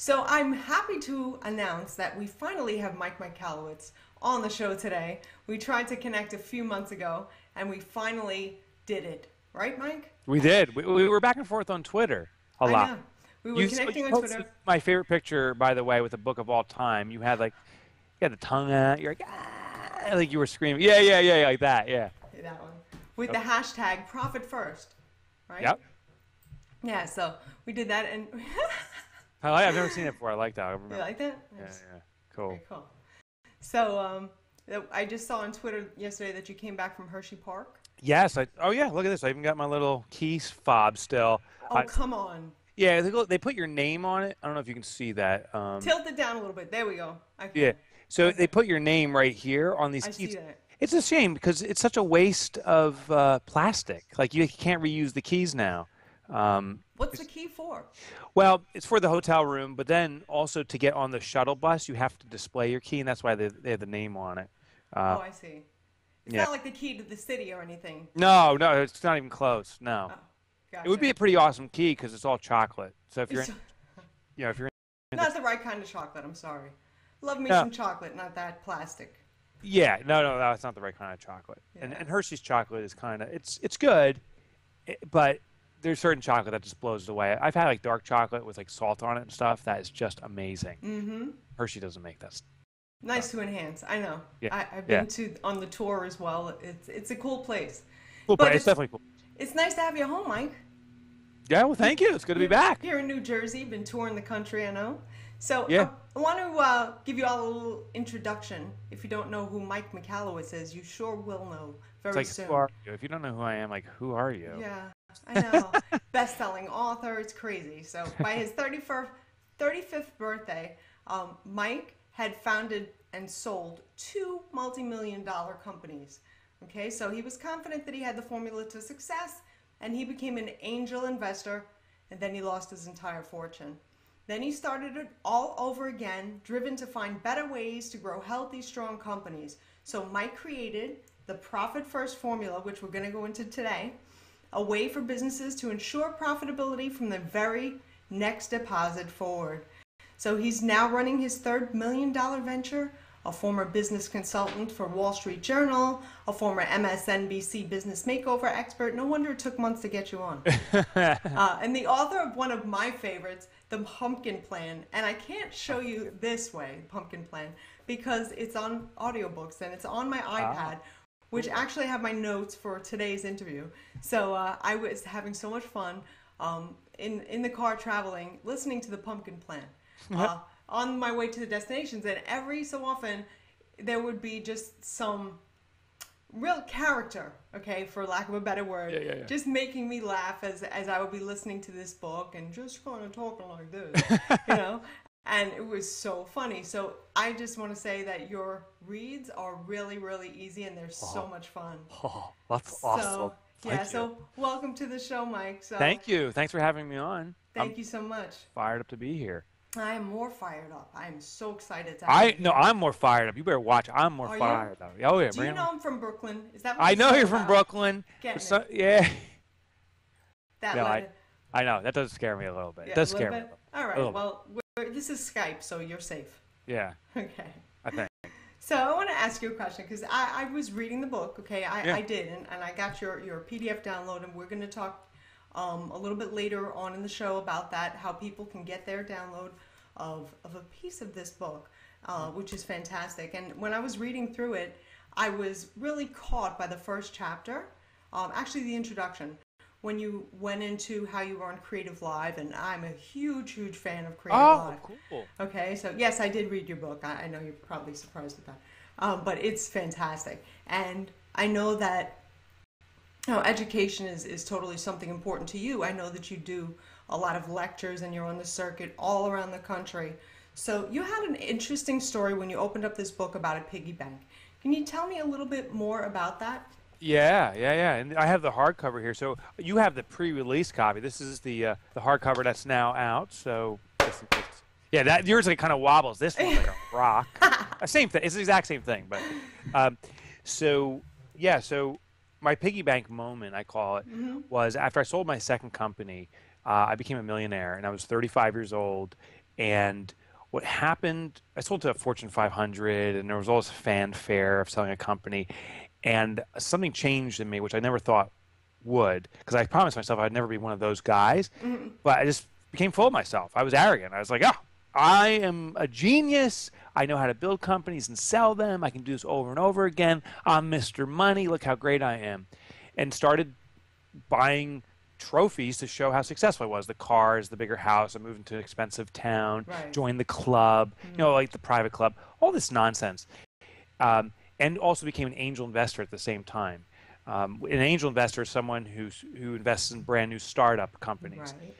So I'm happy to announce that we finally have Mike Michalowicz on the show today. We tried to connect a few months ago, and we finally did it. Right, Mike? We did. We, we were back and forth on Twitter a I lot. know. We were You- connecting you on Twitter. My favorite picture, by the way, with a book of all time. You had like, you had the tongue out. You're like, ah, like you were screaming. Yeah, yeah, yeah, like that. Yeah. That one. With the hashtag profit first. Right? Yep. Yeah, so we did that, and I like, I've never seen it before. I like that. I remember. you like that? yeah, yeah. Cool. Very cool. So, um, I just saw on Twitter yesterday that you came back from Hershey Park. Yes. I, oh yeah. Look at this. I even got my little keys fob still. Oh, I- come on. yeah. They, go, they put your name on it. I don't know if you can see that. Um, Tilt it down a little bit. There we go. Yeah. So they put your name right here on these I see keys. that. It's a shame because it's such a waste of uh, plastic. Like you can't reuse the keys now. Um, What's the key for? well, it's for the hotel room, but then also to get on the shuttle bus, you have to display your key, and that's why they, they have the name on it. Uh, oh, I see. It's yeah. not like the key to the city or anything. no, no, it's not even close. No, Oh, gotcha. it would be a pretty awesome key because it's all chocolate. So if you're, in, you know, if you're, in, not the right kind of chocolate. I'm sorry. Love me No. some chocolate, not that plastic. yeah, no, no, that's not the right kind of chocolate. And, Yeah. and Hershey's chocolate is kind of, it's it's good, eh, but there's certain chocolate that just blows it away. I've had like dark chocolate with like salt on it and stuff. That is just amazing. Mm-hmm. Hershey doesn't make that. s- Nice to enhance. I know. Yeah, I, I've yeah. been to on the tour as well. It's it's a cool place. Cool, But but it's definitely cool. It's nice to have you home, Mike. Yeah, well, thank you. It's good to be back. Here in New Jersey, been touring the country, I know. So Yeah. I, I want to uh, give you all a little introduction. If you don't know who Mike Michalowicz is, you sure will know very It's like, soon. who are you? If you don't know who I am, like, who are you? Yeah, I know. Best-selling author. It's crazy. So by his 31st, 35th birthday, um, Mike had founded and sold two multi-million dollar companies. Okay, so he was confident that he had the formula to success, and he became an angel investor, and then he lost his entire fortune. Then he started it all over again, driven to find better ways to grow healthy, strong companies. So Mike created the Profit First formula, which we're going to go into today, a way for businesses to ensure profitability from the very next deposit forward. So he's now running his third million dollar venture, a former business consultant for Wall Street Journal, a former MSNBC business makeover expert. No wonder it took months to get you on. uh, and the author of one of my favorites, The Pumpkin Plan. And I can't show you this way, Pumpkin Plan, because it's on audiobooks and it's on my iPad, which actually have my notes for today's interview. So uh, I was having so much fun um, in, in the car traveling, listening to The Pumpkin Plan. Uh, on my way to the destinations, and every so often there would be just some real character, okay, for lack of a better word, Yeah, yeah, yeah. just making me laugh as as I would be listening to this book and just kind of talking like this, you know. And it was so funny. So I just want to say that your reads are really, really easy and they're so much fun. Oh, that's So awesome. yeah, you. so welcome to the show, Mike. So Thank you. Thanks for having me on. Thank I'm you so much. fired up to be here. I am more fired up. I am so excited to have I you no. I'm more fired up. You better watch. I'm more Are you? fired up. Oh yeah, Do you know. I'm from Brooklyn? Is that what I know you're from about? Brooklyn. So, yeah, That no, I, I know that does scare me a little bit. yeah, it does scare me. bit? All a little Well, this is Skype, so you're safe. Yeah, Okay. I think. So I want to ask you a question because I, I was reading the book. Okay, I, Yeah. I did, and, and I got your, your PDF download, and we're going to talk um, a little bit later on in the show about that, how people can get their download of, of a piece of this book, uh, which is fantastic. And when I was reading through it, I was really caught by the first chapter, um, actually the introduction, when you went into how you were on Creative Live, and I'm a huge, huge fan of Creative Oh, Live. cool. Okay, so yes, I did read your book. I, I know you're probably surprised at that, um, but it's fantastic, and I know that you know, education is, is totally something important to you. I know that you do a lot of lectures and you're on the circuit all around the country. So you had an interesting story when you opened up this book about a piggy bank. Can you tell me a little bit more about that? Yeah, yeah, yeah. And I have the hardcover here. So you have the pre-release copy. This is the uh, the hardcover that's now out. So just in case- yeah, that yours like kind of wobbles. This one's like a rock. Uh, same thing. It's the exact same thing. But um, so yeah, so my piggy bank moment, I call it, was after I sold my second company. Uh, I became a millionaire, and I was 35 years old. And what happened, I sold to a Fortune 500, and there was all this fanfare of selling a company. And something changed in me, which I never thought would, because I promised myself I'd never be one of those guys. Mm-hmm. But I just became full of myself. I was arrogant. I was like, oh, I am a genius. I know how to build companies and sell them. I can do this over and over again. I'm Mr. Money. Look how great I am. And started buying trophies to show how successful I was. The cars, the bigger house, I moved into an expensive town, right. joined the club, mm-hmm. you know, like the private club, all this nonsense. Um, and also became an angel investor at the same time. Um, an angel investor is someone who's, who invests in brand new startup companies. Right.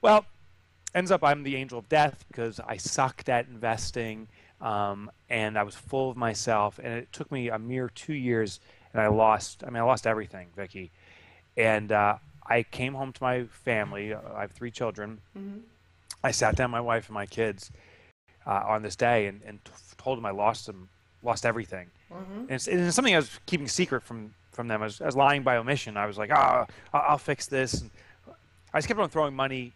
Well, ends up I'm the angel of death because I sucked at investing um, and I was full of myself. And it took me a mere two years and I lost, I mean, I lost everything, Vickie. And uh, I came home to my family. I have three children. Mm-hmm. I sat down my wife and my kids uh, on this day and, and t- told them I lost them, lost everything. Mm-hmm. And, it's, and, it's, something I was keeping secret from from them. I was, I was lying by omission. I was like, oh, I'll fix this. And I just kept on throwing money,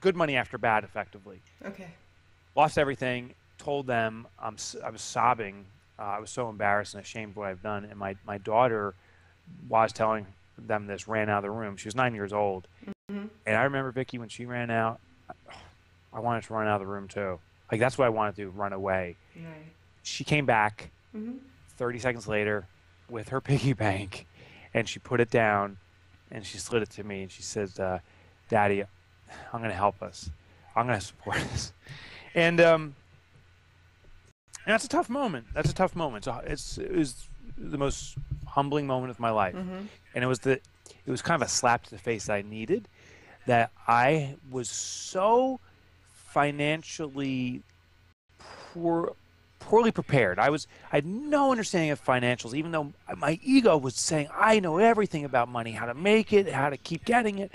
good money after bad, effectively. Okay. Lost everything. Told them I'm, I was sobbing. Uh, I was so embarrassed and ashamed of what I've done. And my, my daughter, while I was telling them this, ran out of the room. She was nine years old. Mm-hmm. And I remember Vickie when she ran out. I wanted to run out of the room too. Like that's what I wanted to do, run away. Right. She came back. Mm-hmm. 30 seconds later, with her piggy bank and she put it down and she slid it to me and she says, uh, Daddy, I'm going to help us. I'm going to support us. And, um, and that's a tough moment. That's a tough moment. So it's, it was the most humbling moment of my life. Mm-hmm. And it was the, it was kind of a slap to the face that I needed that I was so financially poor poorly prepared. I was I had no understanding of financials, even though my ego was saying I know everything about money, how to make it, how to keep getting it.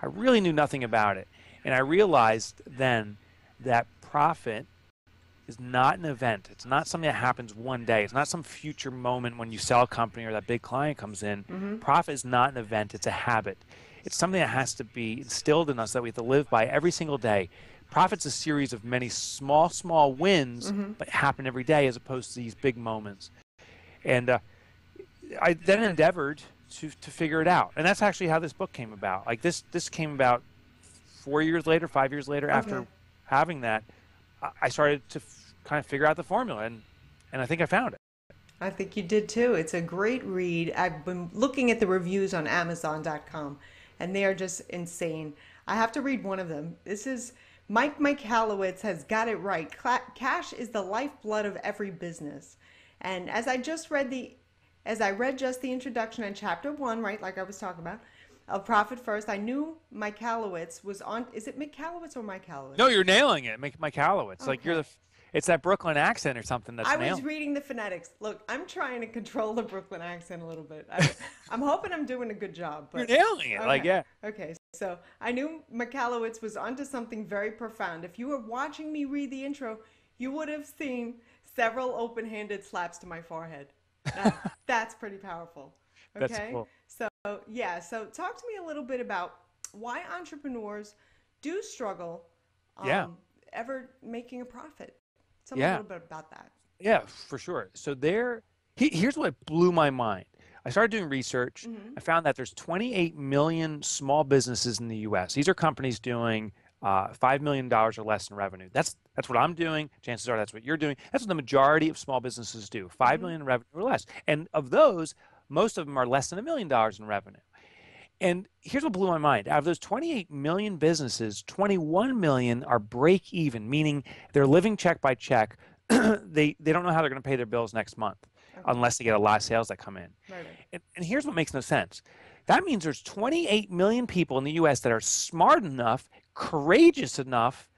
I really knew nothing about it, and I realized then that profit is not an event. It's not something that happens one day. It's not some future moment when you sell a company or that big client comes in. Mm-hmm. Profit is not an event. It's a habit. It's something that has to be instilled in us that we have to live by every single day profit's a series of many small, small wins, mm-hmm. but happen every day as opposed to these big moments. And uh, I then endeavored to, to figure it out. And that's actually how this book came about. Like this, this came about four years later, five years later, okay. after having that, I started to f- kind of figure out the formula. And, and I think I found it. I think you did too. It's a great read. I've been looking at the reviews on Amazon.com, and they are just insane. I have to read one of them. This is Mike Michalowicz has got it right. Cash is the lifeblood of every business. And as I just read the, as I read just the introduction in chapter one, right, like I was talking about, of Profit First, I knew Michalowicz was on. Is it Michalowicz or Michalowicz? No, you're nailing it, Michalowicz. Okay. Like you're the it's that Brooklyn accent or something that's I was reading the phonetics. Look, I'm trying to control the Brooklyn accent a little bit. I, am hoping I'm doing a good job. But, You're nailing it. Okay. Like, yeah. Okay, so I knew Michalowicz was onto something very profound. If you were watching me read the intro, you would have seen several open-handed slaps to my forehead. That's pretty powerful. Okay. That's cool. So yeah, so talk to me a little bit about why entrepreneurs do struggle. Um, yeah. Ever making a profit. Tell yeah. me a little bit about that. Yeah, for sure. So there, he, here's what blew my mind. I started doing research. Mm-hmm. I found that there's 28 million small businesses in the U.S. These are companies doing uh, five million dollars or less in revenue. That's that's what I'm doing. Chances are that's what you're doing. That's what the majority of small businesses do: five mm-hmm. million in revenue or less. And of those, most of them are less than a million dollars in revenue. And here's what blew my mind. Out of those 28 million businesses, 21 million are break even, meaning they're living check by check. they, they don't know how they're going to pay their bills next month okay. unless they get a lot of sales that come in. Right. And, and here's what makes no sense. That means there's 28 million people in the US that are smart enough, courageous enough,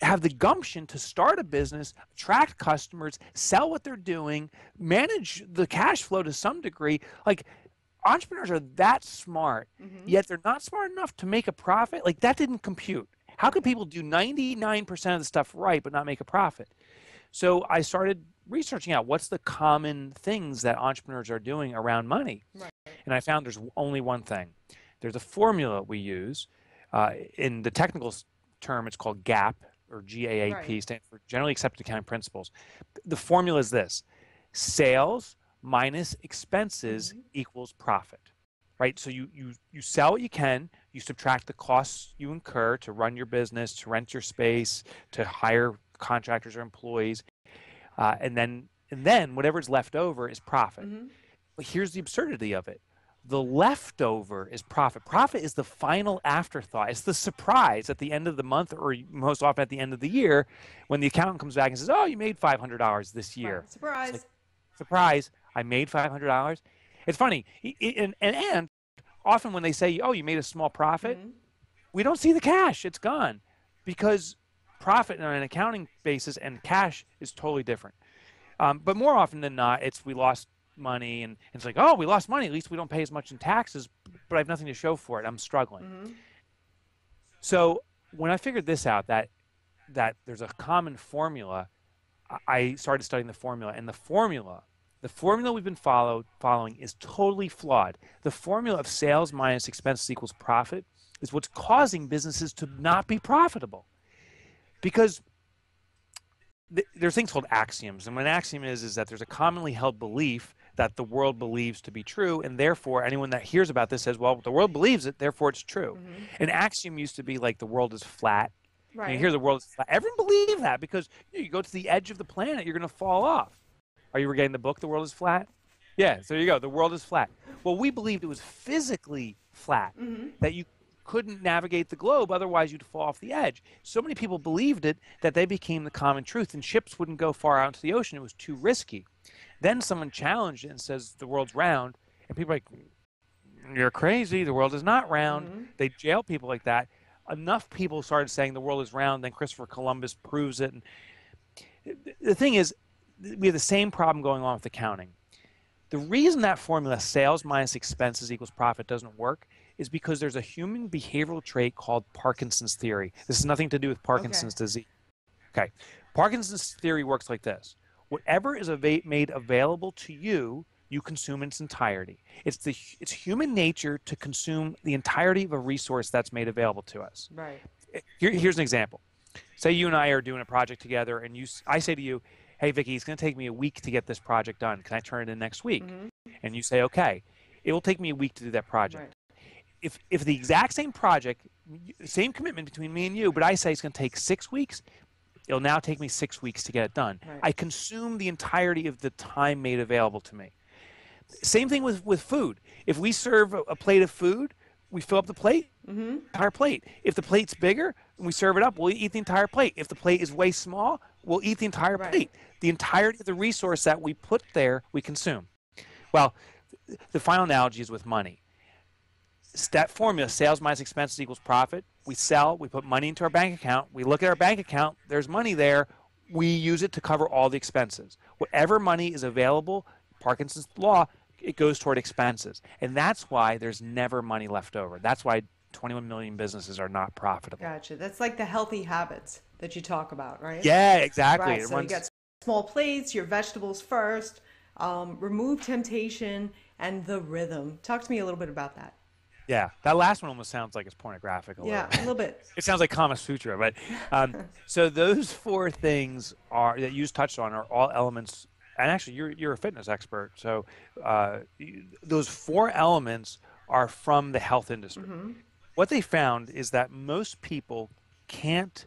have the gumption to start a business, attract customers, sell what they're doing, manage the cash flow to some degree. Like entrepreneurs are that smart, mm-hmm. yet they're not smart enough to make a profit. Like that didn't compute. How could people do 99% of the stuff right but not make a profit? So I started researching out what's the common things that entrepreneurs are doing around money. Right. And I found there's only one thing. There's a formula we use. Uh, in the technical term, it's called GAP, or GAAP, Right. stands for Generally Accepted Accounting Principles. The formula is this: sales minus expenses Mhm. equals profit. Right? So you you you sell what you can, you subtract the costs you incur to run your business, to rent your space, to hire contractors or employees, uh, and then and then whatever's left over is profit. Mhm. But here's the absurdity of it. The leftover is profit. Profit is the final afterthought. It's the surprise at the end of the month or most often at the end of the year when the accountant comes back and says, "Oh, you made $500 this year." Surprise. surprise i made $500 it's funny i- i- and, and, and often when they say oh you made a small profit Mhm. we don't see the cash it's gone because profit on an accounting basis and cash is totally different. Um, but more often than not it's we lost money and it's like oh we lost money. At least we don't pay as much in taxes but i have nothing to show for it. I'm struggling. Mhm. so when I figured this out, that that there's a common formula, I- I started studying the formula, and the formula, the formula we've been followed following is totally flawed. The formula of sales minus expenses equals profit is what's causing businesses to not be profitable, because th- there's things called axioms, and what an axiom is is that there's a commonly held belief that the world believes to be true, and therefore anyone that hears about this says, "Well, the world believes it, therefore it's true." Mhm. An axiom used to be like the world is flat. And Right. You hear the world is flat. Everyone believe that because you, know, you go to the edge of the planet, you're going to fall off. Are you reading the book, The World is Flat? Yeah, so there you go. The world is flat. Well, we believed it was physically flat, Mhm. that you couldn't navigate the globe, otherwise you'd fall off the edge. So many people believed it that they became the common truth, and ships wouldn't go far out into the ocean. It was too risky. Then someone challenged it and says the world's round, and people are like, "You're crazy. The world is not round." Mhm. They jail people like that. Enough people started saying the world is round. Then Christopher Columbus proves it. And the thing is, we have the same problem going on with accounting. The reason that formula sales minus expenses equals profit doesn't work is because there's a human behavioral trait called Parkinson's theory. This has nothing to do with Parkinson's disease. Okay. Parkinson's theory works like this whatever is ava- made available to you, you consume in its entirety. It's, the, it's human nature to consume the entirety of a resource that's made available to us. Right. Here, here's an example. Say you and I are doing a project together, and you, I say to you, "Hey, Vickie, it's going to take me a week to get this project done. Can I turn it in next week?" Mhm. And you say, "Okay." It will take me a week to do that project. Right. If if the exact same project, same commitment between me and you, but I say it's going to take six weeks, it'll now take me six weeks to get it done. Right. I consume the entirety of the time made available to me. Same thing with with food. If we serve a, a plate of food, we fill up the plate, Mhm. entire plate. If the plate's bigger and we serve it up, we'll eat the entire plate. If the plate is way small, we'll eat the entire Right. plate. The entirety of the resource that we put there, we consume. Well, the final analogy is with money. That formula, sales minus expenses equals profit. We sell, we put money into our bank account. We look at our bank account, there's money there. We use it to cover all the expenses. Whatever money is available, Parkinson's law, it goes toward expenses. And that's why there's never money left over. That's why 21 million businesses are not profitable. Gotcha. That's like the healthy habits that you talk about, right? Yeah, exactly. Right. It So runs- you get small plates, your vegetables first, um, remove temptation, and the rhythm. Talk to me a little bit about that. Yeah, that last one almost sounds like it's pornographic. A Yeah, little. a little bit. It sounds like Kama Sutra, but um, so those four things are that you touched on are all elements. And actually, you're you're a fitness expert, so uh, those four elements are from the health industry. Mm-hmm. What they found is that most people can't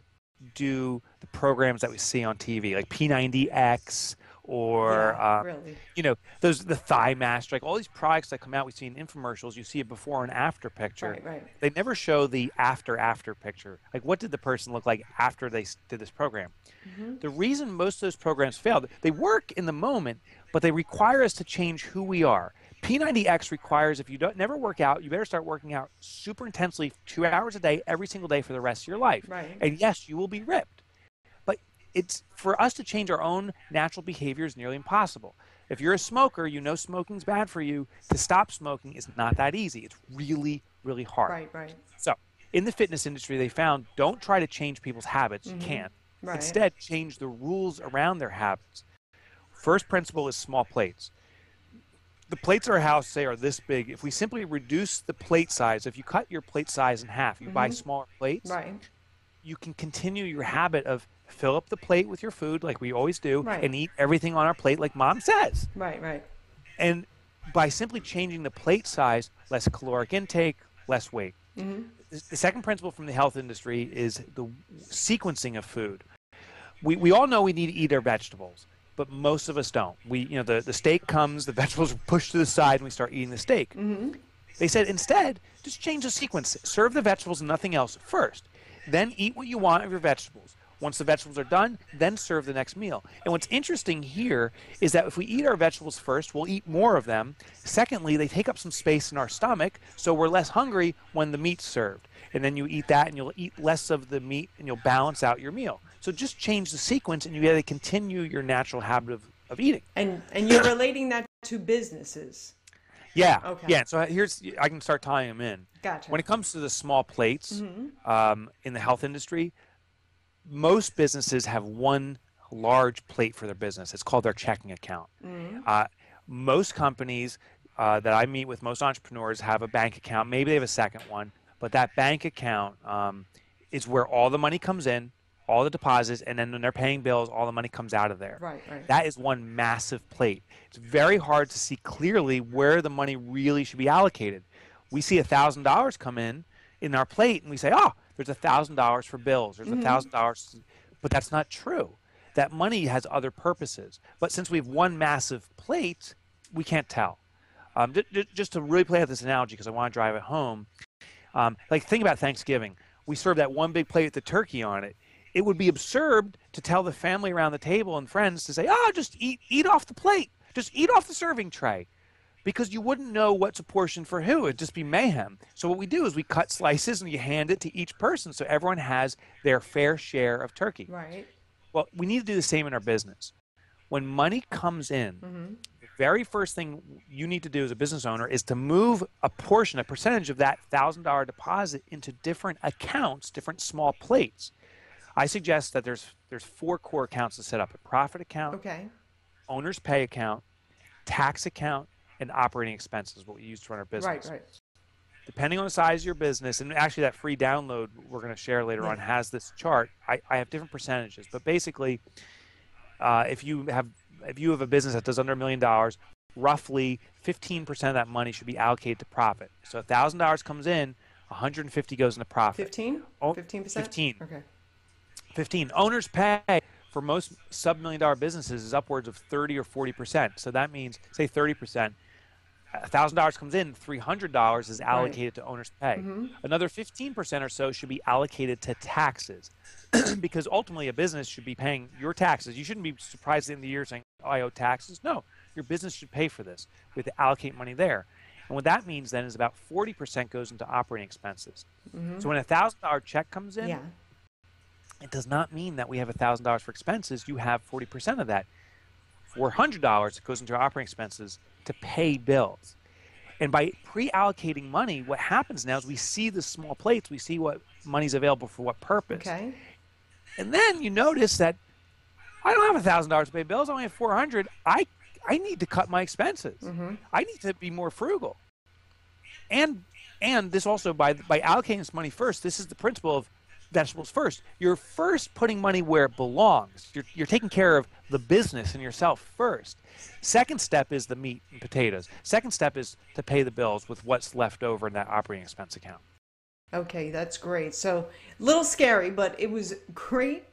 do the programs that we see on TV, like P90X or yeah, um, really. you know those the thigh master, like all these products that come out. We see in infomercials. You see a before and after picture Right, right. they never show the after after picture like what did the person look like after they did this program Mm-hmm. the reason most of those programs failed they work in the moment but they require us to change who we are p90x requires if you don't never work out you better start working out super intensely two hours a day every single day for the rest of your life Right. and yes you will be ripped it's for us to change our own natural behavior is nearly impossible if you're a smoker you know smoking's bad for you to stop smoking is not that easy it's really really hard Right, right. so, in the fitness industry, they found don't try to change people's habits. You can't. Mm-hmm. Right. Instead, change the rules around their habits. First principle is small plates. The plates at our house, say, are this big. If we simply reduce the plate size, if you cut your plate size in half, you buy smaller plates, Right. you can continue your habit of fill up the plate with your food like we always do Right. and eat everything on our plate like mom says. Right, right. And by simply changing the plate size, less caloric intake, less weight. Mm-hmm. The second principle from the health industry is the sequencing of food. We, we all know we need to eat our vegetables, but most of us don't. We, you know, the, the steak comes, the vegetables are pushed to the side, and we start eating the steak. Mm-hmm. They said instead, just change the sequence. Serve the vegetables and nothing else first. Then eat what you want of your vegetables. Once the vegetables are done, then serve the next meal. And what's interesting here is that if we eat our vegetables first, we'll eat more of them. Secondly, they take up some space in our stomach, so we're less hungry when the meat's served. And then you eat that and you'll eat less of the meat and you'll balance out your meal. So just change the sequence and you got to continue your natural habit of, of eating. And and you're relating that to businesses. Yeah. Okay. Yeah. So here's I can start tying them in. Gotcha. When it comes to the small plates Mm-hmm. um, in the health industry, most businesses have one large plate for their business. It's called their checking account. Mm-hmm. Uh, most companies uh, that I meet with, most entrepreneurs have a bank account. Maybe they have a second one, but that bank account um, is where all the money comes in, all the deposits, and then when they're paying bills, all the money comes out of there. Right, right. That is one massive plate. It's very hard to see clearly where the money really should be allocated. We see thousand dollars come in in our plate, and we say, "Oh, there's a thousand dollars for bills. There's a thousand dollars," but that's not true. That money has other purposes. But since we have one massive plate, we can't tell. Um, just to really play out this analogy, because I want to drive it home. Um, like think about Thanksgiving. We serve that one big plate with the turkey on it. It would be absurd to tell the family around the table and friends to say, "Oh, just eat eat off the plate. Just eat off the serving tray." Because you wouldn't know what's a portion for who. It'd just be mayhem. So what we do is we cut slices and you hand it to each person so everyone has their fair share of turkey. Right. Well, we need to do the same in our business. When money comes in, Mm-hmm. the very first thing you need to do as a business owner is to move a portion, a percentage of that $1,000 deposit into different accounts, different small plates. I suggest that there's there's four core accounts to set up: a profit account, Okay. owner's pay account, tax account, and operating expenses, what we use to run our business Right, right. depending on the size of your business, and actually that free download we're going to share later Yeah. on has this chart. I, I have different percentages, but basically, uh, if you have if you have a business that does under a million dollars, roughly 15% of that money should be allocated to profit. So thousand dollars comes in, 150 goes into profit. 15? Oh, 15%? 15. Okay. 15. Owners pay for most sub million dollar businesses is upwards of 30 or 40%. So that means, say 30%, $1,000 comes in, $300 is allocated to owner's pay. Mm-hmm. Another 15% or so should be allocated to taxes because ultimately a business should be paying your taxes. You shouldn't be surprised in the end of the year saying, oh, I owe taxes. No, your business should pay for this. We have to allocate money there. And what that means then is about 40% goes into operating expenses. So when a $1,000 check comes in, Mm-hmm. Yeah. it does not mean that we have $1,000 for expenses. You have 40% of that. $400 goes into operating expenses to pay bills. And by pre-allocating money, what happens now is we see the small plates, we see what money's available for what purpose. Okay. And then you notice that I don't have $1,000 to pay bills, I only have 400 I I need to cut my expenses. Mm-hmm. I need to be more frugal. And and this also by by allocating this money first, this is the principle of vegetables first. You're first putting money where it belongs. You're you're taking care of the business and yourself first. Second step is the meat and potatoes. Second step is to pay the bills with what's left over in that operating expense account. Okay, that's great. So, a little scary, but it was great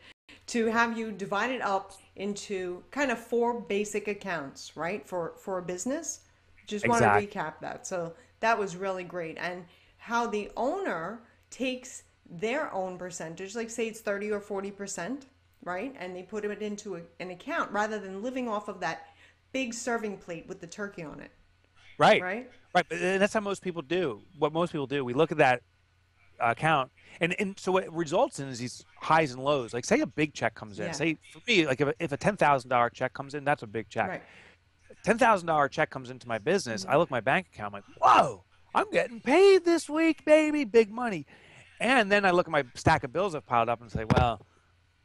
to have you divide it up into kind of four basic accounts, right? For for a business. Just want to recap that. So, that was really great and how the owner takes their own percentage, like say it's 30 or 40%, right? And they put it into a, an account rather than living off of that big serving plate with the turkey on it, Right. right? Right, but that's how most people do. What most people do, we look at that account, and, and so what it results in is these highs and lows. Like, say a big check comes in. Yeah. Say for me, like if a, if a ten thousand dollar check comes in, that's a big check. Right. Ten thousand dollar check comes into my business. Mm-hmm. I look at my bank account. I'm like, whoa, I'm getting paid this week, baby, big money. And then I look at my stack of bills I've piled up and say, well,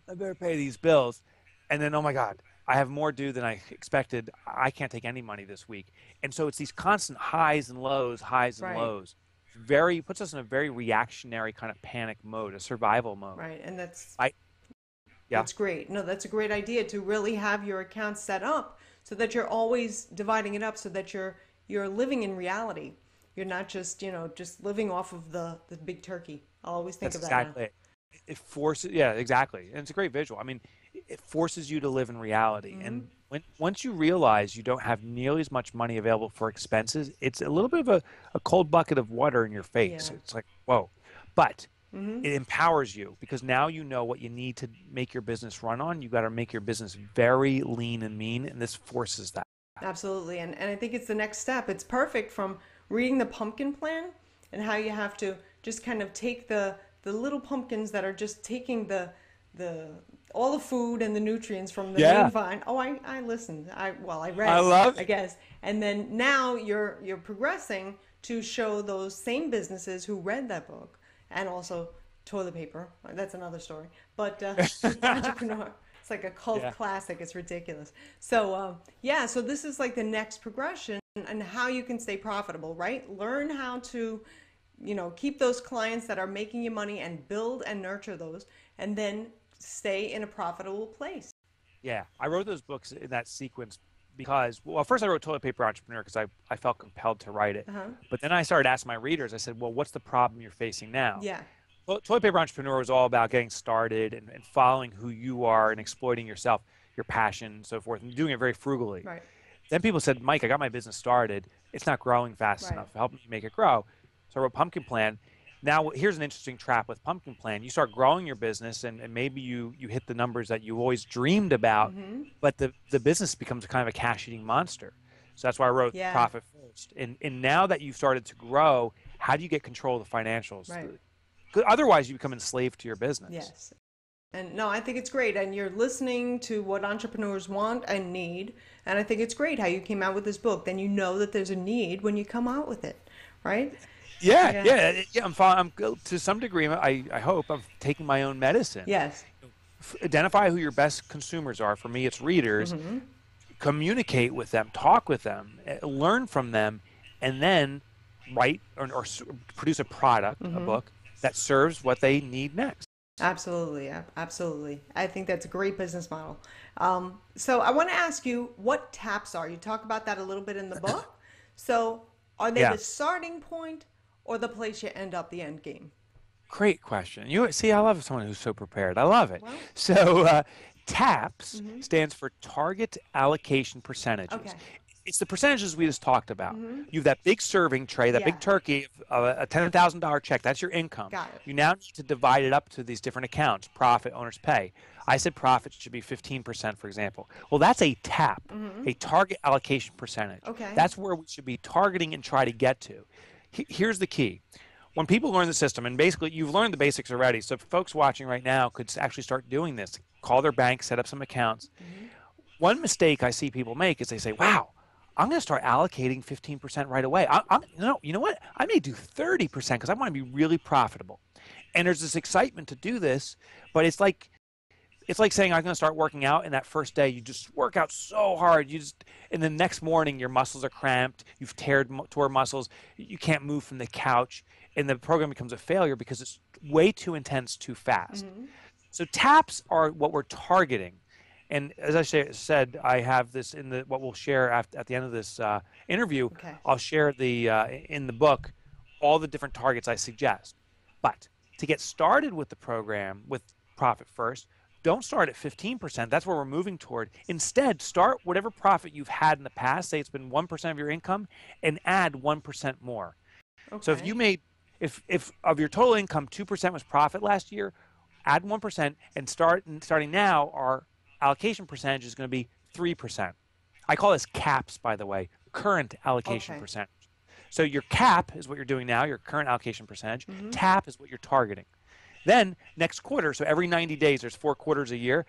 I better pay these bills. And then, oh my God, I have more due than I expected. I can't take any money this week. And so it's these constant highs and lows, highs and Right. lows. very puts us in a very reactionary kind of panic mode, a survival mode. Right, and that's I yeah. That's great. No, that's a great idea to really have your account set up so that you're always dividing it up so that you're you're living in reality. You're not just, you know, just living off of the the big turkey. I'll always think That's of that. Exactly. Now. It forces yeah, exactly. And it's a great visual. I mean, it forces you to live in reality. Mm-hmm. And when once you realize you don't have nearly as much money available for expenses, it's a little bit of a, a cold bucket of water in your face. Yeah. It's like, whoa. But Mm-hmm. It empowers you because now you know what you need to make your business run on. You got to make your business very lean and mean, and this forces that. Absolutely, and and I think it's the next step. It's perfect from reading the pumpkin plan and how you have to just kind of take the the little pumpkins that are just taking the the all the food and the nutrients from the yeah. main vine. Oh, I, I listened. I well, I read. I love. I guess. And then now you're you're progressing to show those same businesses who read that book and also toilet paper. That's another story. But uh, entrepreneur. It's like a cult yeah. classic. It's ridiculous. So um, yeah, so this is like the next progression and how you can stay profitable, right? Learn how to, you know, keep those clients that are making you money and build and nurture those, and then stay in a profitable place. Yeah, I wrote those books in that sequence because well first i wrote toilet paper entrepreneur because I, I felt compelled to write it. Uh-huh. but then i started asking my readers i said well what's the problem you're facing now? Yeah. Well, toilet paper entrepreneur was all about getting started and, and following who you are and exploiting yourself your passion and so forth and doing it very frugally. Right. Then people said mike i got my business started. It's not growing fast right. enough. Help me make it grow so i wrote pumpkin plan now here's an interesting trap with pumpkin plan you start growing your business and, and maybe you you hit the numbers that you always dreamed about mm-hmm. but the the business becomes kind of a cash eating monster so that's why i wrote yeah. profit first and and now that you've started to grow how do you get control of the financials right. otherwise you become enslaved to your business yes and no, I think it's great. And you're listening to what entrepreneurs want and need. And I think it's great how you came out with this book. Then you know that there's a need when you come out with it, right? Yeah, yeah, yeah. yeah I'm, I'm to some degree. I, I hope I'm taking my own medicine. Yes. Identify who your best consumers are. For me, it's readers. Mm-hmm. Communicate with them, talk with them, eh, learn from them, and then write or, or produce a product, mm-hmm. a book that serves what they need next. Absolutely, absolutely. I think that's a great business model. Um, so I want to ask you what taps are. You talk about that a little bit in the book. So are they yeah. the starting point or the place you end up the end game? Great question. You see, I love someone who's so prepared. I love it. So, uh, TAPS mm-hmm. stands for Target Allocation Percentages. Okay. It's the percentages we just talked about. Mm-hmm. You have that big serving tray, that yeah. big turkey, uh, a ten thousand dollar check. That's your income. Got it. You now need to divide it up to these different accounts: profit, owner's pay. I said profit should be fifteen percent, for example. Well, that's a TAP, mm-hmm. a target allocation percentage. Okay. That's where we should be targeting and try to get to here's the key when people learn the system, and basically you've learned the basics already, so folks watching right now could actually start doing this. Call their bank, set up some accounts. Mm-hmm. One mistake I see people make is they say, "Wow, I'm going to start allocating 15% right away. I, am no, you know what? I may do 30% because I want to be really profitable." And there's this excitement to do this, but it's like it's like saying I'm going to start working out, and that first day you just work out so hard, you just, and the next morning your muscles are cramped, you've teared tore muscles, you can't move from the couch, and the program becomes a failure because it's way too intense, too fast. Mm-hmm. So taps are what we're targeting, and as I said, I have this in the what we'll share after, at the end of this uh, interview. Okay. I'll share the uh, in the book all the different targets I suggest, but to get started with the program with profit first don't start at 15%. That's where we're moving toward. Instead, start whatever profit you've had in the past, say it's been 1% of your income, and add 1% more. Okay. So if you made, if, if of your total income, 2% was profit last year, add 1% and start, starting now, our allocation percentage is going to be 3%. I call this CAPS, by the way, current allocation okay. percentage. So your cap is what you're doing now, your current allocation percentage. Mm-hmm. TAP is what you're targeting. Then next quarter, so every 90 days, there's four quarters a year.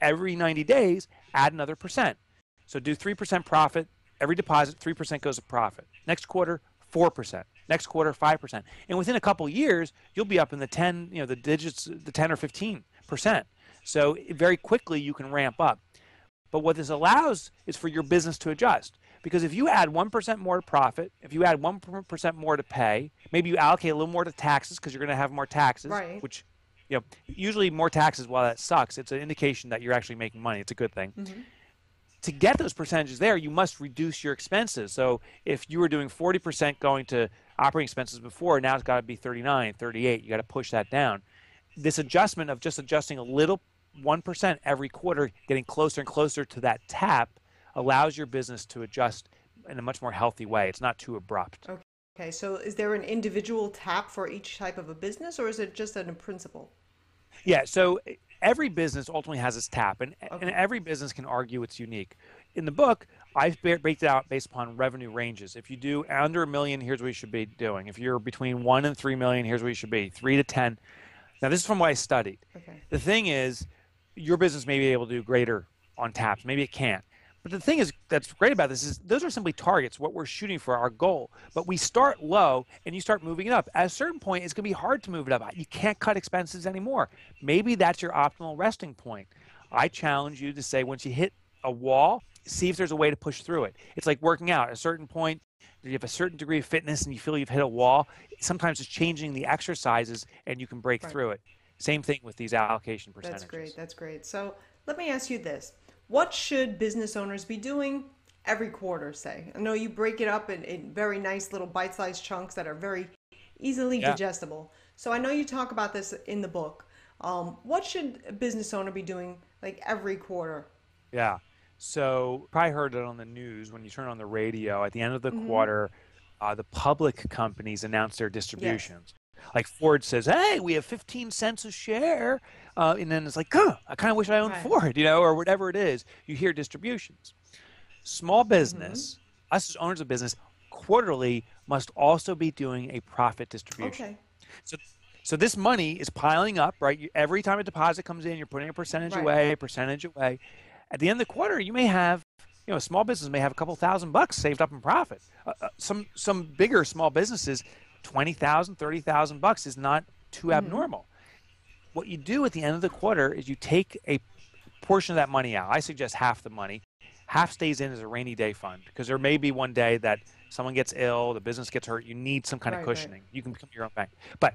Every 90 days, add another percent. So do 3% profit. Every deposit, 3% goes to profit. Next quarter, 4%. Next quarter, 5%. And within a couple years, you'll be up in the 10, you know, the digits, the 10 or 15%. So very quickly, you can ramp up. But what this allows is for your business to adjust Because if you add 1% more to profit, if you add 1% more to pay, maybe you allocate a little more to taxes because you're going to have more taxes, right. which you know, usually more taxes while that sucks, it's an indication that you're actually making money. It's a good thing. Mm-hmm. To get those percentages there, you must reduce your expenses. So if you were doing 40% going to operating expenses before, now it's got to be 39, 38. You got to push that down. This adjustment of just adjusting a little 1% every quarter, getting closer and closer to that tap, allows your business to adjust in a much more healthy way. It's not too abrupt. Okay, so is there an individual tap for each type of a business, or is it just in principle? Yeah, so every business ultimately has its tap, and, Okay. and every business can argue it's unique. In the book, I break it out based upon revenue ranges. If you do under a million, here's what you should be doing. If you're between one and three million, here's what you should be. Three to ten. Now, this is from what I studied. Okay. The thing is, your business may be able to do greater on taps. Maybe it can't. But the thing is that's great about this is those are simply targets, what we're shooting for, our goal. But we start low and you start moving it up. At a certain point, it's going to be hard to move it up. You can't cut expenses anymore. Maybe that's your optimal resting point. I challenge you to say once you hit a wall, see if there's a way to push through it. It's like working out. At a certain point, you have a certain degree of fitness and you feel you've hit a wall. Sometimes it's changing the exercises and you can break Right. through it. Same thing with these allocation percentages. That's great. That's great. So let me ask you this: What should business owners be doing every quarter? Say, I know you break it up in, in very nice little bite-sized chunks that are very easily Yeah. digestible. So I know you talk about this in the book. Um, what should a business owner be doing like every quarter? Yeah. So probably heard it on the news when you turn on the radio. At the end of the Mm-hmm. quarter, uh, the public companies announce their distributions. Like Ford says, "Hey, we have 15 cents a share," uh, and then it's like, "Huh, I kind of wish I owned Right. Ford," you know, or whatever it is. You hear distributions. Small Mm-hmm. business, us as owners of business, quarterly must also be doing a profit distribution. Okay. So, so this money is piling up, right? You, every time a deposit comes in, you're putting a percentage Right. away, a percentage away. At the end of the quarter, you may have, you know, a small business may have a couple thousand bucks saved up in profit. Uh, uh, some some bigger small businesses, 20,000, 30,000 bucks is not too abnormal. What you do at the end of the quarter is you take a portion of that money out. I suggest half the money. Half stays in as a rainy day fund because there may be one day that someone gets ill, the business gets hurt. You need some kind Right, of right. cushioning. You can become your own bank. But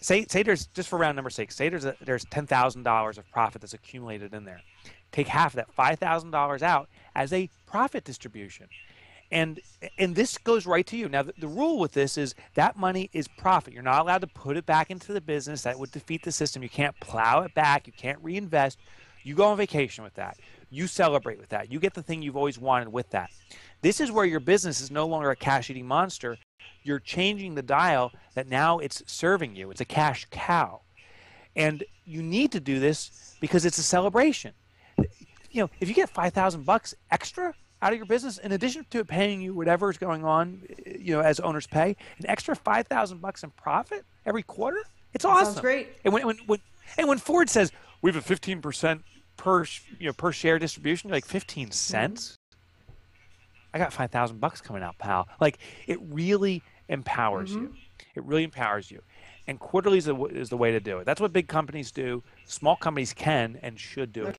say say there's just for round number sake, say there's a, there's ten thousand dollars of profit that's accumulated in there. Take half of that five thousand dollars out as a profit distribution. And and this goes right to you. Now the, the rule with this is that money is profit. You're not allowed to put it back into the business. That would defeat the system. You can't plow it back. You can't reinvest. You go on vacation with that. You celebrate with that. You get the thing you've always wanted with that. This is where your business is no longer a cash eating monster. You're changing the dial that now it's serving you. It's a cash cow. And you need to do this because it's a celebration. You know, if you get 5,000 bucks extra out of your business in addition to paying you whatever is going on, you know, as owners pay, an extra 5,000 bucks in profit every quarter, it's sounds awesome. great. And when, when, when and when Ford says we have a 15% per you know per share distribution, you're like 15 cents. I got 5,000 bucks coming out, pal. Like it really empowers mm-hmm. you. It really empowers you. And quarterly is the, is the way to do it. That's what big companies do. Small companies can and should do it.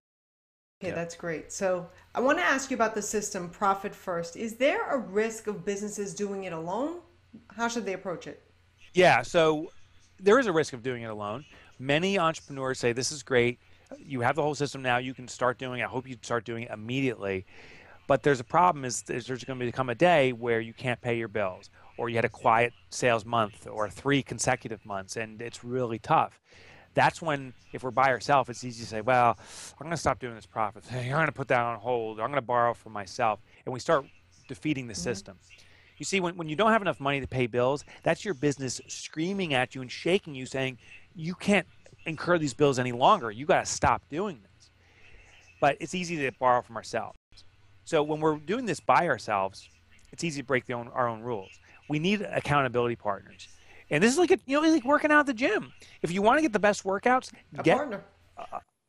Okay, Yeah. that's great. So I want to ask you about the system profit first. Is there a risk of businesses doing it alone? How should they approach it? Yeah, so there is a risk of doing it alone. Many entrepreneurs say this is great. You have the whole system now. You can start doing it. I hope you start doing it immediately. But there's a problem is there's there's going to become a day where you can't pay your bills or you had a quiet sales month or three consecutive months and it's really tough. That's when if we're by ourselves, it's easy to say, well, I'm going to stop doing this profit thing. I'm going to put that on hold. I'm going to borrow for myself. And we start defeating the mm-hmm. system. You see, when, when you don't have enough money to pay bills, that's your business screaming at you and shaking you, saying, you can't incur these bills any longer. You got to stop doing this. But it's easy to borrow from ourselves. So when we're doing this by ourselves, it's easy to break the own, our own rules. We need accountability partners. And this is like a, you know like working out at the gym. If you want to get the best workouts, get A get partner.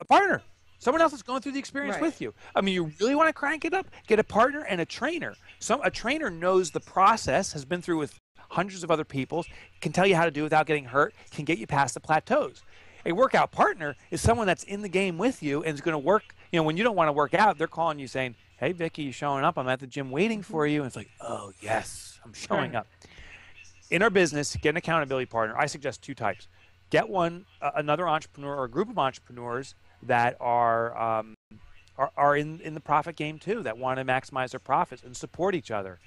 a partner. Someone else that's going through the experience Right. with you. I mean, you really want to crank it up? Get a partner and a trainer. Some a trainer knows the process, has been through with hundreds of other people, can tell you how to do it without getting hurt, can get you past the plateaus. A workout partner is someone that's in the game with you and is going to work. You know, when you don't want to work out, they're calling you saying, hey Vickie, you showing up? I'm at the gym waiting for mm-hmm. you. And it's like, oh yes, I'm showing up. In our business, get an accountability partner. I suggest two types. Get one, uh, another entrepreneur or a group of entrepreneurs that are um, are, are in, in the profit game too, that want to maximize their profits and support each other.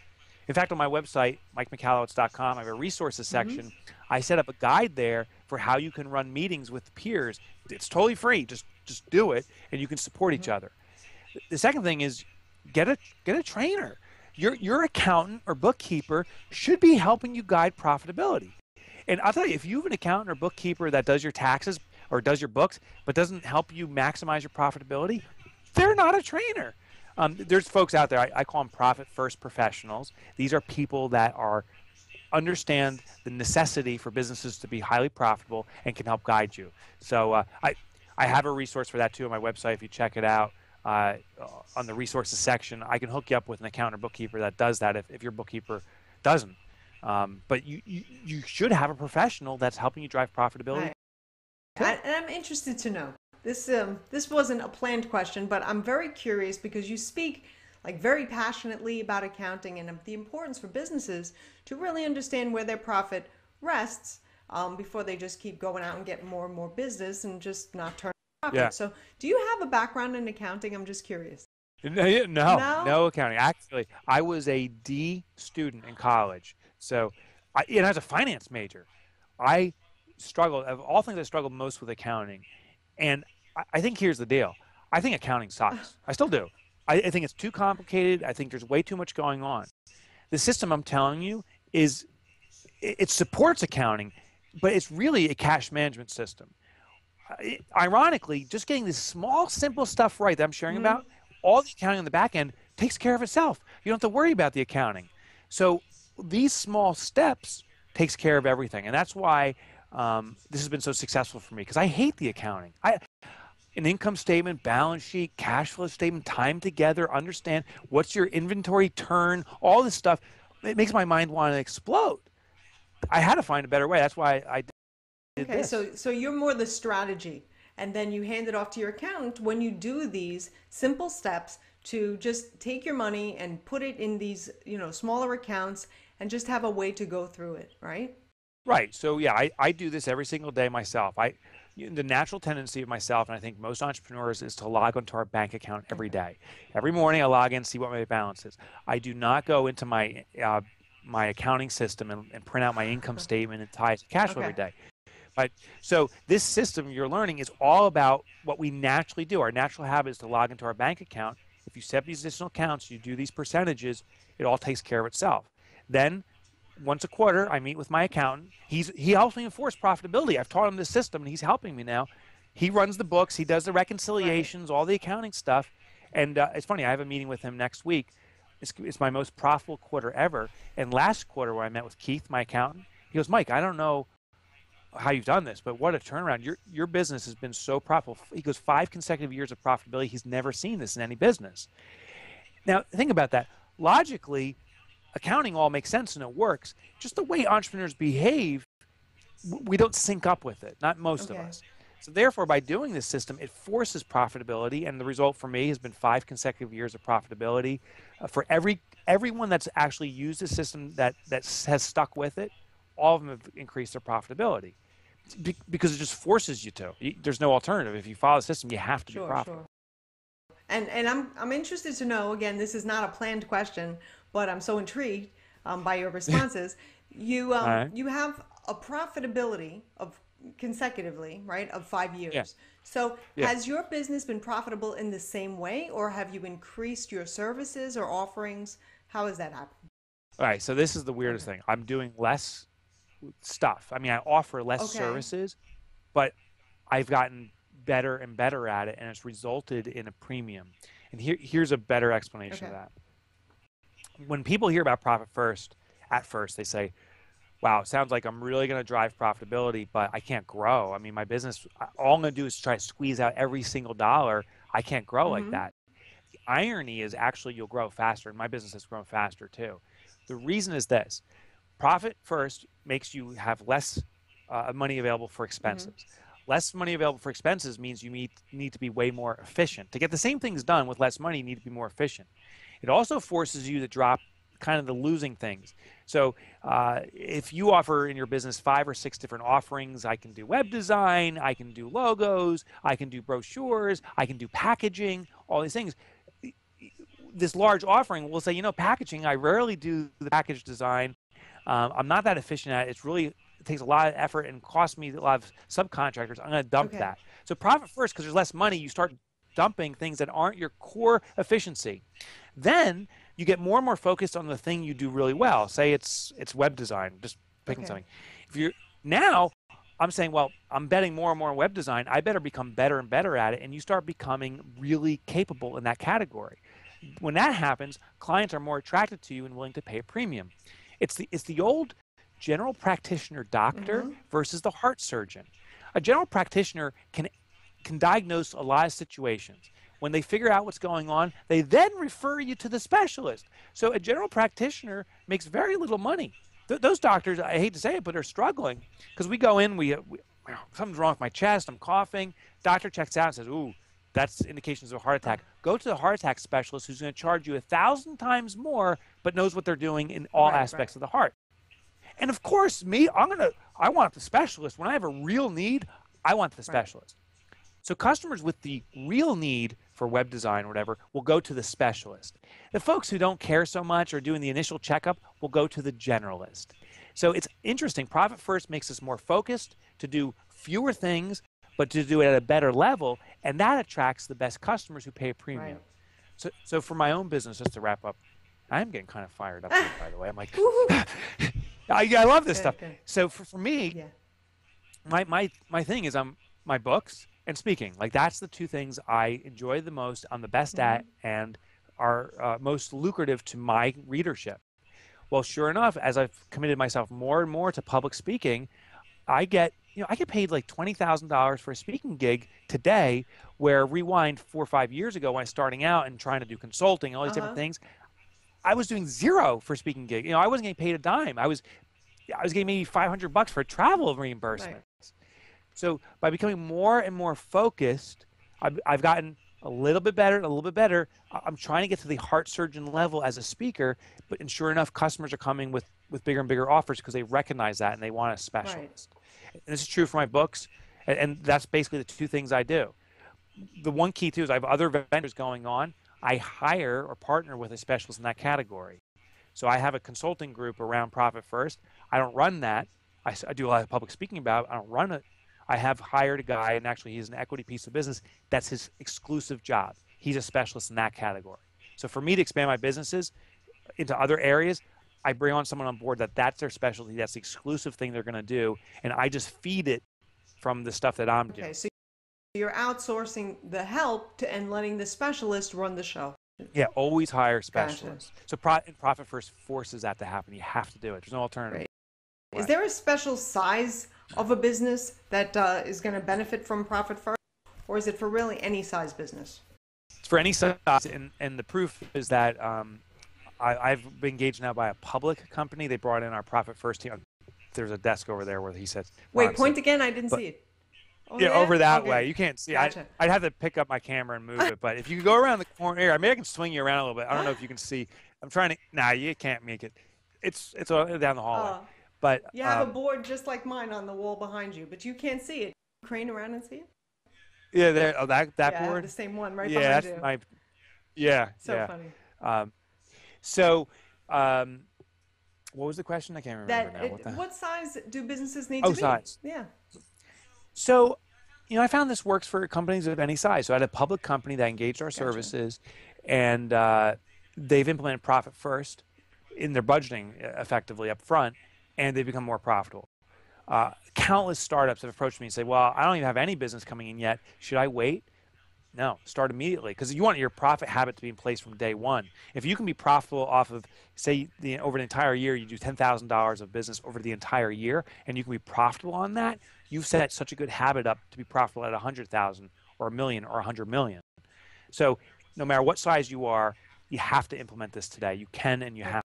In fact, on my website, mikemichalowicz.com, I have a resources mm-hmm. section. Mm-hmm. I set up a guide there for how you can run meetings with peers. It's totally free. Just just do it, and you can support mm-hmm. each other. The second thing is get a get a trainer. Your your accountant or bookkeeper should be helping you guide profitability. And I'll tell you, if you have an accountant or bookkeeper that does your taxes or does your books, but doesn't help you maximize your profitability, they're not a trainer. Um, there's folks out there, I, I, call them profit first professionals. These are people that are understand the necessity for businesses to be highly profitable and can help guide you. So uh, I, I have a resource for that too on my website. If you check it out uh, on the resources section, I can hook you up with an accountant or bookkeeper that does that if, if your bookkeeper doesn't. Um, but you, you, you should have a professional that's helping you drive profitability. I, and I'm interested to know this um, this wasn't a planned question, but I'm very curious because you speak like very passionately about accounting and the importance for businesses to really understand where their profit rests um, before they just keep going out and getting more and more business and just not turn profit. Yeah. So, do you have a background in accounting? I'm just curious. No, no, no, accounting. Actually, I was a D student in college. So, I, and I was a finance major. I struggled, of all things, I struggled most with accounting. And I think here's the deal. I think accounting sucks. I still do. I, I think it's too complicated. I think there's way too much going on. The system I'm telling you is it, it supports accounting, but it's really a cash management system. Ironically, just getting this small, simple stuff right that I'm sharing mm-hmm. about, all the accounting on the back end takes care of itself. You don't have to worry about the accounting. So these small steps takes care of everything, and that's why um, this has been so successful for me because I hate the accounting. I an income statement, balance sheet, cash flow statement, time together, understand what's your inventory turn, all this stuff. It makes my mind want to explode. I had to find a better way. That's why I did okay, this. so so you're more the strategy, and then you hand it off to your accountant when you do these simple steps to just take your money and put it in these you know smaller accounts and just have a way to go through it, right? Right. So yeah, I, I do this every single day myself. I the natural tendency of myself, and I think most entrepreneurs, is to log onto our bank account every day. Every morning, I log in, see what my balance is. I do not go into my uh, my accounting system and, and, print out my income statement and tie it to cash flow okay. every day. But so this system you're learning is all about what we naturally do. Our natural habit is to log into our bank account. If you set these additional accounts, you do these percentages, it all takes care of itself. Then once a quarter, I meet with my accountant. He's he helps me enforce profitability. I've taught him this system, and he's helping me now. He runs the books. He does the reconciliations, right. all the accounting stuff. And uh, it's funny. I have a meeting with him next week. It's, it's my most profitable quarter ever. And last quarter, where I met with Keith, my accountant, he goes, "Mike, I don't know how you've done this, but what a turnaround! Your your business has been so profitable." He goes, five consecutive years of profitability. He's never seen this in any business. Now, think about that. Logically, accounting all makes sense and it works. Just the way entrepreneurs behave, we don't sync up with it. Not most okay. of us. So therefore, by doing this system, it forces profitability, and the result for me has been five consecutive years of profitability. Uh, for every everyone that's actually used the system that that has stuck with it, all of them have increased their profitability Be- because it just forces you to. There's no alternative. If you follow the system, you have to sure, be profitable. Sure. And and I'm I'm interested to know. Again, this is not a planned question but I'm so intrigued um, by your responses. you um, right. you have a profitability of consecutively, right, of five years. Yeah. So yeah. has your business been profitable in the same way, or have you increased your services or offerings? How has that happened? All right. So this is the weirdest okay. thing. I'm doing less stuff. I mean, I offer less okay. services, but I've gotten better and better at it, and it's resulted in a premium. And here, here's a better explanation okay. of that when people hear about profit first, at first they say, wow, it sounds like I'm really going to drive profitability, but I can't grow. I mean, my business, all I'm going to do is try to squeeze out every single dollar. I can't grow mm-hmm. like that. The irony is actually you'll grow faster, and my business has grown faster too. The reason is this profit first makes you have less uh, money available for expenses. Mm-hmm. Less money available for expenses means you need, need to be way more efficient. To get the same things done with less money, you need to be more efficient. It also forces you to drop kind of the losing things. So uh, if you offer in your business five or six different offerings, I can do web design, I can do logos, I can do brochures, I can do packaging, all these things. This large offering will say, you know, packaging, I rarely do the package design. Um, I'm not that efficient at it. It's really it takes a lot of effort and costs me a lot of subcontractors. I'm going to dump Okay. that. So profit first because there's less money. You start dumping things that aren't your core efficiency. Then you get more and more focused on the thing you do really well. Say it's it's web design, just picking Okay. something. If you're now I'm saying, well, I'm betting more and more on web design. I better become better and better at it, and you start becoming really capable in that category. When that happens, clients are more attracted to you and willing to pay a premium. It's the it's the old general practitioner doctor mm-hmm. versus the heart surgeon. A general practitioner can can diagnose a lot of situations. When they figure out what's going on, they then refer you to the specialist. So a general practitioner makes very little money. Th- those doctors, I hate to say it, but are struggling because we go in, we, we something's wrong with my chest, I'm coughing. Doctor checks out and says, "Ooh, that's indications of a heart attack." Go to the heart attack specialist who's going to charge you a thousand times more, but knows what they're doing in all Right, aspects right. of the heart. And of course, me, I'm gonna, I want the specialist. When I have a real need, I want the specialist. So customers with the real need for web design or whatever will go to the specialist. The folks who don't care so much or doing the initial checkup will go to the generalist. So it's interesting. Profit First makes us more focused to do fewer things, but to do it at a better level, and that attracts the best customers who pay a premium. Right. So, so for my own business, just to wrap up, I'm getting kind of fired up, here, by the way. I'm like, I, I love this Good, stuff. good. So for, for me, Yeah. my my my thing is I'm my books and speaking. Like that's the two things I enjoy the most. I'm the best at and are uh, most lucrative to my readership. Well, sure enough, as I've committed myself more and more to public speaking, I get you know I get paid like twenty thousand dollars for a speaking gig today. Where rewind four or five years ago when I was starting out and trying to do consulting, all these different Uh-huh. things, I was doing zero for speaking gig. You know, I wasn't getting paid a dime. I was I was getting maybe five hundred bucks for travel reimbursements. So by becoming more and more focused, I've, I've gotten a little bit better, a little bit better. I'm trying to get to the heart surgeon level as a speaker, but and sure enough, customers are coming with with bigger and bigger offers because they recognize that and they want a specialist. And this is true for my books, and, and that's basically the two things I do. The one key too is I have other vendors going on. I hire or partner with a specialist in that category. So I have a consulting group around Profit First. I don't run that. I do a lot of public speaking about it. I don't run it. I have hired a guy, and actually, he's an equity piece of business. That's his exclusive job. He's a specialist in that category. So for me to expand my businesses into other areas, I bring on someone on board that that's their specialty. That's the exclusive thing they're going to do, and I just feed it from the stuff that I'm doing. Okay, so you're outsourcing the help to and letting the specialist run the show. Yeah, always hire Gotcha. specialists. So pro- and Profit First forces that to happen. You have to do it. There's no alternative. Right. Is there a special size of a business that uh, is going to benefit from profit first, or is it for really any size business? It's for any size, and, and the proof is that um, I, I've been engaged now by a public company. They brought in our Profit First team. There's a desk over there where he says, Wait, Ron point said- again. I didn't but- see it. Oh, yeah, there? over that Okay. way. You can't see. I, Gotcha. I'd have to pick up my camera and move it. But if you could go around the corner here, I mean, I can swing you around a little bit. I don't know if you can see. I'm trying to. Nah, you can't make it. It's it's all down the hallway. Oh. but You have um, a board just like mine on the wall behind you, but you can't see it. Crane around and see it. yeah, there. Oh, that that yeah, board. the same one right yeah, behind that's you. my. Yeah. so yeah. funny. Um, so, um, what was the question? I can't remember That now. it, What the- what size do businesses need Oh, to be? size. Yeah. So, you know, I found this works for companies of any size. So I had a public company that engaged our services, and uh, they've implemented profit first in their budgeting effectively up front, and they've become more profitable. Uh, countless startups have approached me and say, "Well, I don't even have any business coming in yet. Should I wait?" No, start immediately because you want your profit habit to be in place from day one. If you can be profitable off of, say, the, over an entire year, you do ten thousand dollars of business over the entire year, and you can be profitable on that. You've set such a good habit up to be profitable at a hundred thousand or a million or a hundred million. So, no matter what size you are, you have to implement this today. You can and you have.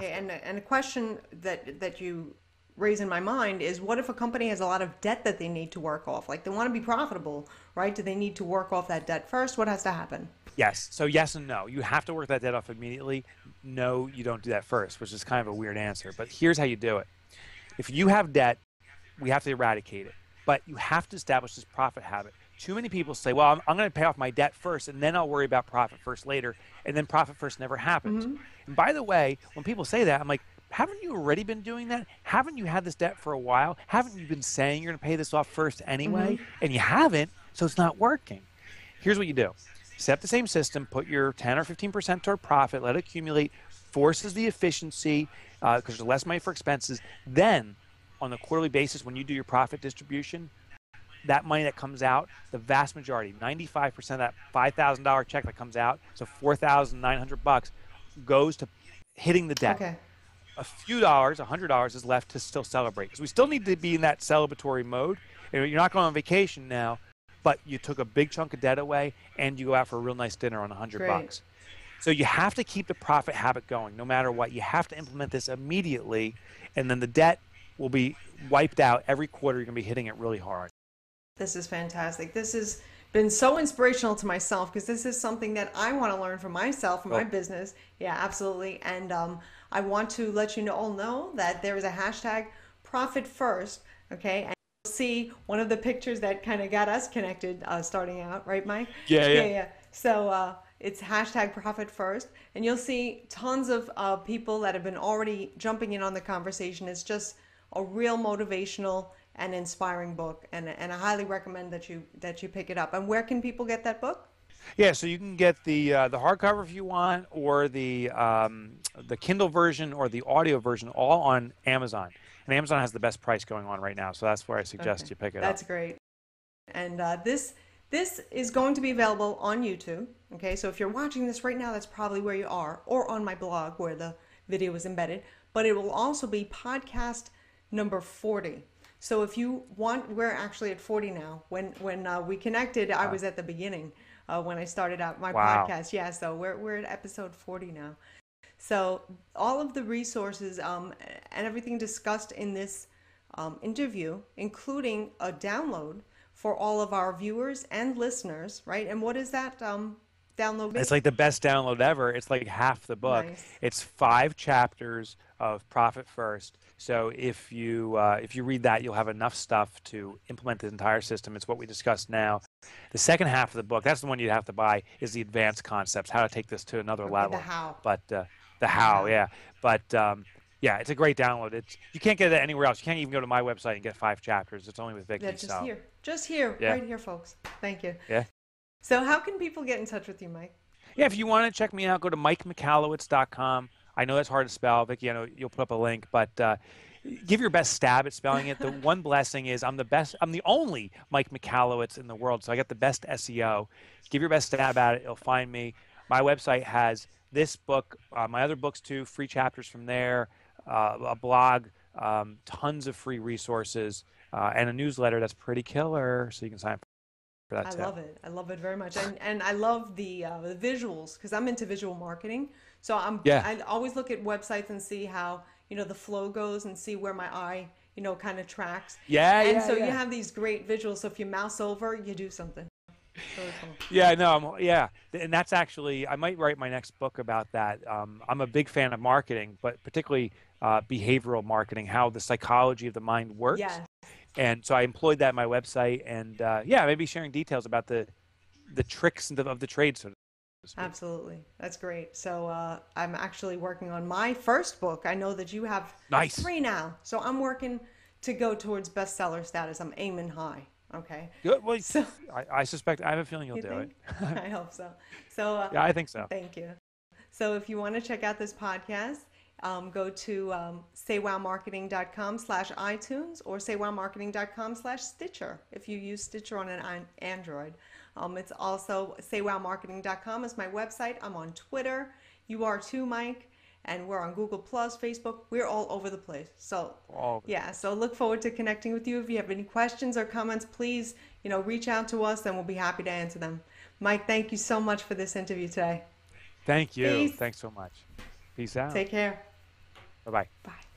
Okay, and and a question that that you raise in my mind is what if a company has a lot of debt that they need to work off? Like they want to be profitable, right? Do they need to work off that debt first? What has to happen? Yes. So yes and no. You have to work that debt off immediately. No, you don't do that first, which is kind of a weird answer. But here's how you do it. If you have debt, we have to eradicate it. But you have to establish this profit habit. Too many people say, well, I'm, I'm going to pay off my debt first and then I'll worry about profit first later. And then profit first never happens. Mm-hmm. And by the way, when people say that, I'm like, haven't you already been doing that? Haven't you had this debt for a while? Haven't you been saying you're going to pay this off first anyway? Mm-hmm. And you haven't, so it's not working. Here's what you do set the same system, put your 10 or 15% toward profit, let it accumulate, forces the efficiency because uh, there's less money for expenses. Then, on a quarterly basis, when you do your profit distribution, that money that comes out, the vast majority, 95% of that $5,000 check that comes out, so 4,900 bucks, goes to hitting the debt. Okay. A few dollars, a $100 is left to still celebrate because we still need to be in that celebratory mode. You're not going on vacation now, but you took a big chunk of debt away and you go out for a real nice dinner on a 100 Great. bucks. So you have to keep the profit habit going no matter what. You have to implement this immediately and then the debt will be wiped out every quarter you're going to be hitting it really hard. This is fantastic. This has been so inspirational to myself because this is something that I want to learn for myself, for my oh. business. Yeah, absolutely. And um, I want to let you all know that there is a hashtag profit first. Okay. And you'll see one of the pictures that kind of got us connected uh, starting out, right, Mike? Yeah, yeah. yeah, yeah. So uh, it's hashtag profit first. And you'll see tons of uh, people that have been already jumping in on the conversation. It's just a real motivational and inspiring book, and and I highly recommend that you that you pick it up. And where can people get that book? Yeah, so you can get the uh, the hardcover if you want, or the um, the Kindle version, or the audio version, all on Amazon. And Amazon has the best price going on right now, so that's where I suggest okay. you pick it that's up. That's great. And uh, this this is going to be available on YouTube. Okay, so if you're watching this right now, that's probably where you are, or on my blog where the video is embedded. But it will also be podcast number 40. So if you want, we're actually at 40 now. When when uh, we connected, I was at the beginning uh, when I started out my wow. podcast. Yeah, so we're we're at episode 40 now. So all of the resources um, and everything discussed in this um, interview, including a download for all of our viewers and listeners, right? And what is that um, download? It's like the best download ever. It's like half the book. Nice. It's five chapters of Profit First so if you uh, if you read that, you'll have enough stuff to implement the entire system. It's what we discussed now. The second half of the book, that's the one you have to buy, is the advanced concepts, how to take this to another okay, level. The how. But uh, the how, yeah. But um, yeah, it's a great download. It's you can't get it anywhere else. You can't even go to my website and get five chapters. It's only with Vickie. Yeah, just so. here, just here, yeah. right here, folks. Thank you. Yeah. So how can people get in touch with you, Mike? Yeah, if you want to check me out, go to mikemichalowicz.com. I know that's hard to spell, Vickie. I know you'll put up a link, but uh, give your best stab at spelling it. The one blessing is I'm the best. I'm the only Mike Michalowicz in the world, so I got the best SEO. Give your best stab at it. You'll find me. My website has this book, uh, my other books too, free chapters from there, uh, a blog, um, tons of free resources, uh, and a newsletter that's pretty killer. So you can sign up for that. I love it. I love it very much, and and I love the uh, the visuals because I'm into visual marketing. So I'm yeah. I always look at websites and see how you know the flow goes and see where my eye you know kind of tracks. Yeah, and yeah. so yeah. you have these great visuals. So if you mouse over, you do something. Really cool. Yeah, no, I'm, yeah, and that's actually I might write my next book about that. Um, I'm a big fan of marketing, but particularly uh, behavioral marketing, how the psychology of the mind works. Yes. And so I employed that in my website, and uh, yeah, maybe sharing details about the the tricks of the, of the trade, so Absolutely. That's great. So uh, I'm actually working on my first book. I know that you have nice. three now. So I'm working to go towards bestseller status. I'm aiming high. Okay. Good. Well, so, I, I suspect, I have a feeling you'll you do think? it. I hope so. So uh, yeah, I think so. Thank you. So if you want to check out this podcast, um, go to um, saywowmarketing.com slash iTunes or saywowmarketing.com slash Stitcher if you use Stitcher on an Android. Um, it's also saywowmarketing.com is my website. I'm on Twitter. You are too, Mike. And we're on Google Plus, Facebook. We're all over the place. So yeah, so look forward to connecting with you. If you have any questions or comments, please, you know, reach out to us and we'll be happy to answer them. Mike, thank you so much for this interview today. Thank you. Peace. Thanks so much. Peace out. Take care. Bye-bye. Bye.